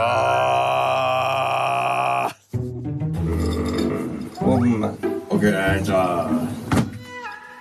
Ah. Um. Okay, Alter.